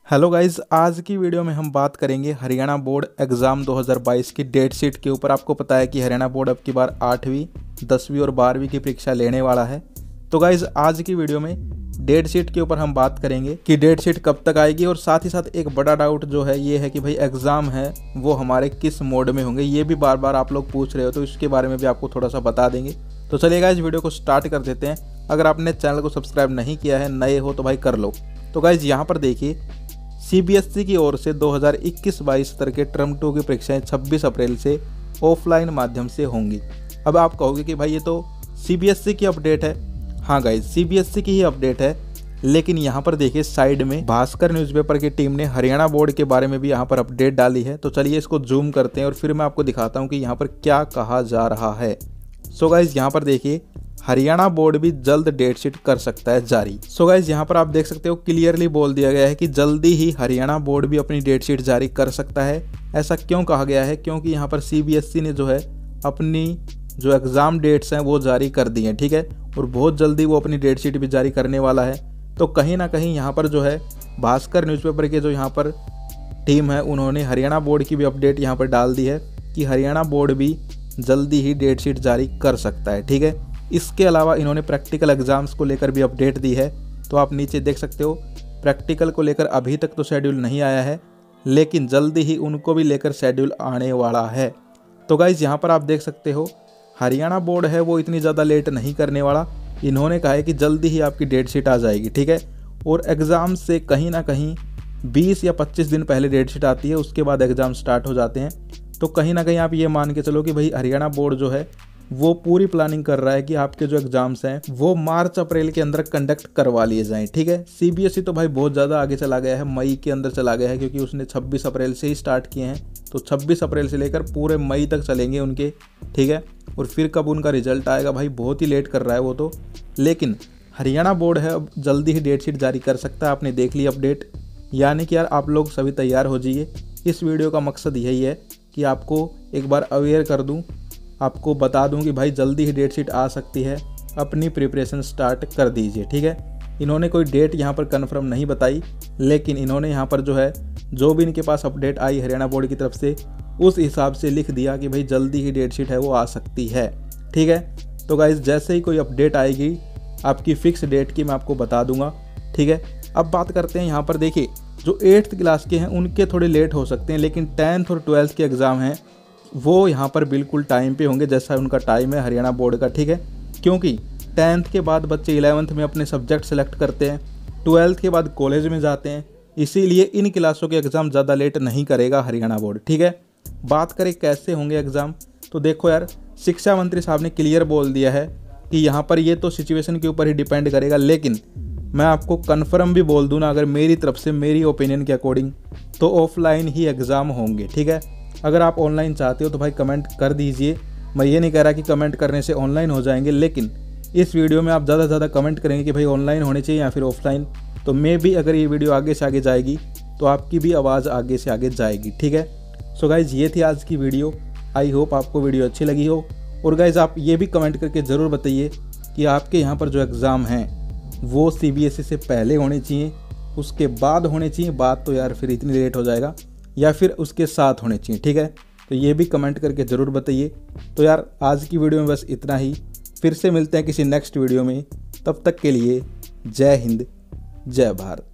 Hello guys आज की video में हम बात करेंगे हरियाणा बोर्ड एग्ज़ाम 2022 की डेट शीट के ऊपर। आपको पता है कि हरियाणा बोर्ड अब की बार आठवीं, दसवीं और बारहवीं की परीक्षा लेने वाला है। तो गाइज़ आज की वीडियो में डेट शीट के ऊपर हम बात करेंगे कि डेट शीट कब तक आएगी और साथ ही साथ एक बड़ा डाउट जो है, ये है कि भाई एग्ज़ाम है, वो हमारे किस मोड में होंगे, ये भी बार बार आप लोग पूछ रहे हो तो इसके बारे में भी आपको थोड़ा सा बता देंगे। तो चलिएगा इस वीडियो को स्टार्ट कर देते हैं। अगर आपने चैनल को सब्सक्राइब नहीं किया है, नए हो तो भाई कर लो। तो गाइज़ यहाँ पर देखिए सीबीएसई की ओर से 2021-22 सत्र के टर्म टू की परीक्षाएँ 26 अप्रैल से ऑफलाइन माध्यम से होंगी। अब आप कहोगे कि भाई ये तो सीबीएसई की अपडेट है। हाँ गाइज़ सीबीएसई की ही अपडेट है। लेकिन यहाँ पर देखिए, साइड में भास्कर न्यूज़पेपर की टीम ने हरियाणा बोर्ड के बारे में भी यहाँ पर अपडेट डाली है। तो चलिए इसको जूम करते हैं और फिर मैं आपको दिखाता हूँ कि यहाँ पर क्या कहा जा रहा है। सो गाइज़ यहाँ पर देखिए हरियाणा बोर्ड भी जल्द डेट शीट कर सकता है जारी। सो गाइज़ यहाँ पर आप देख सकते हो क्लियरली बोल दिया गया है कि जल्दी ही हरियाणा बोर्ड भी अपनी डेट शीट जारी कर सकता है। ऐसा क्यों कहा गया है? क्योंकि यहाँ पर सीबीएसई ने जो है अपनी जो एग्ज़ाम डेट्स हैं वो जारी कर दी हैं, ठीक है? और बहुत जल्दी वो अपनी डेट शीट भी जारी करने वाला है। तो कहीं ना कहीं यहाँ पर जो है भास्कर न्यूज़पेपर के जो यहाँ पर टीम है, उन्होंने हरियाणा बोर्ड की भी अपडेट यहाँ पर डाल दी है कि हरियाणा बोर्ड भी जल्दी ही डेट शीट जारी कर सकता है, ठीक है? इसके अलावा इन्होंने प्रैक्टिकल एग्ज़ाम्स को लेकर भी अपडेट दी है तो आप नीचे देख सकते हो, प्रैक्टिकल को लेकर अभी तक तो शेड्यूल नहीं आया है, लेकिन जल्दी ही उनको भी लेकर शेड्यूल आने वाला है। तो गाइज़ यहाँ पर आप देख सकते हो, हरियाणा बोर्ड है, वो इतनी ज़्यादा लेट नहीं करने वाला। इन्होंने कहा है कि जल्दी ही आपकी डेट शीट आ जाएगी, ठीक है? और एग्ज़ाम से कहीं ना कहीं 20 या 25 दिन पहले डेट शीट आती है, उसके बाद एग्ज़ाम स्टार्ट हो जाते हैं। तो कहीं ना कहीं आप ये मान के चलो कि भाई हरियाणा बोर्ड जो है वो पूरी प्लानिंग कर रहा है कि आपके जो एग्ज़ाम्स हैं, वो मार्च, अप्रैल के अंदर कंडक्ट करवा लिए जाएँ, ठीक है? सीबीएसई तो भाई बहुत ज़्यादा आगे चला गया है, मई के अंदर चला गया है, क्योंकि उसने 26 अप्रैल से ही स्टार्ट किए हैं। तो 26 अप्रैल से लेकर पूरे मई तक चलेंगे उनके, ठीक है? और फिर कब उनका रिज़ल्ट आएगा भाई, बहुत ही लेट कर रहा है वो तो। लेकिन हरियाणा बोर्ड है, अब जल्दी ही डेट शीट जारी कर सकता है, आपने देख ली अपडेट यानी कि यार आप लोग सभी तैयार हो जाइए। इस वीडियो का मकसद यही है कि आपको एक बार अवेयर कर दूँ आपको बता दूँ कि भाई जल्दी ही डेट शीट आ सकती है। अपनी प्रिपरेशन स्टार्ट कर दीजिए, ठीक है? इन्होंने कोई डेट यहाँ पर कन्फर्म नहीं बताई, लेकिन इन्होंने यहाँ पर जो है, जो भी इनके पास अपडेट आई हरियाणा बोर्ड की तरफ़ से, उस हिसाब से लिख दिया कि भाई जल्दी ही डेट शीट है, वो आ सकती है, ठीक है? तो गाइज़ जैसे ही कोई अपडेट आएगी, आपकी फिक्स डेट की मैं आपको बता दूँगा, ठीक है? अब बात करते हैं यहाँ पर, देखिए, जो एट्थ क्लास के हैं, उनके थोड़े लेट हो सकते हैं, लेकिन टेंथ और ट्वेल्थ के एग्ज़ाम हैं वो यहाँ पर बिल्कुल टाइम पे होंगे, जैसा उनका टाइम है हरियाणा बोर्ड का, ठीक है? क्योंकि टेंथ के बाद बच्चे इलेवंथ में अपने सब्जेक्ट सेलेक्ट करते हैं ट्वेल्थ के बाद कॉलेज में जाते हैं, इसीलिए इन क्लासों के एग्ज़ाम ज़्यादा लेट नहीं करेगा हरियाणा बोर्ड ठीक है? बात करें कैसे होंगे एग्ज़ाम तो देखो यार, शिक्षा मंत्री साहब ने क्लियर बोल दिया है कि यहाँ पर ये तो सिचुएशन के ऊपर ही डिपेंड करेगा, लेकिन मैं आपको कन्फर्म भी बोल दूँ ना, अगर मेरी तरफ़ से मेरी ओपिनियन के अकॉर्डिंग तो ऑफलाइन ही एग्ज़ाम होंगे, ठीक है? अगर आप ऑनलाइन चाहते हो तो भाई कमेंट कर दीजिए। मैं ये नहीं कह रहा कि कमेंट करने से ऑनलाइन हो जाएँगे, लेकिन इस वीडियो में आप ज़्यादा से ज़्यादा कमेंट करेंगे कि भाई ऑनलाइन होने चाहिए या फिर ऑफलाइन। तो मे भी अगर ये वीडियो आगे से आगे जाएगी तो आपकी भी आवाज़ आगे से आगे जाएगी, ठीक है? सो गाइज़ ये थी आज की वीडियो। आई होप आपको वीडियो अच्छी लगी हो। और गाइज़ आप ये भी कमेंट करके ज़रूर बताइए कि आपके यहाँ पर जो एग्ज़ाम हैं, वो सी e से पहले होने चाहिए, उसके बाद होने चाहिए। बात तो यार फिर इतनी लेट हो जाएगा। या फिर उसके साथ होने चाहिए, ठीक है? तो ये भी कमेंट करके ज़रूर बताइए। तो यार, आज की वीडियो में बस इतना ही। फिर से मिलते हैं किसी नेक्स्ट वीडियो में। तब तक के लिए जय हिंद, जय भारत।